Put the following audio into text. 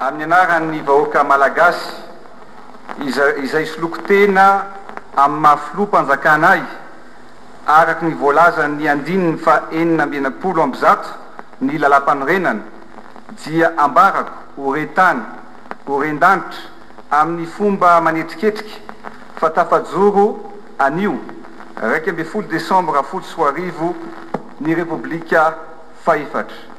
Amin'ny anaran'ny vahoaka Malagasy izay izay soloiko tena amin'ny maha Filoham-panjakana ahy, araka ny voalazan'ny andininy faha enina amby enimpolo amby zato ny Lalàmpanorenana, dia ambarako ho re tany, ho ren-danitra amin'ny fomba manetriketrika fa tafajoro anio iraika ambin'ny folo desambra folo sy roa arivo ny Repoblika fahefatra.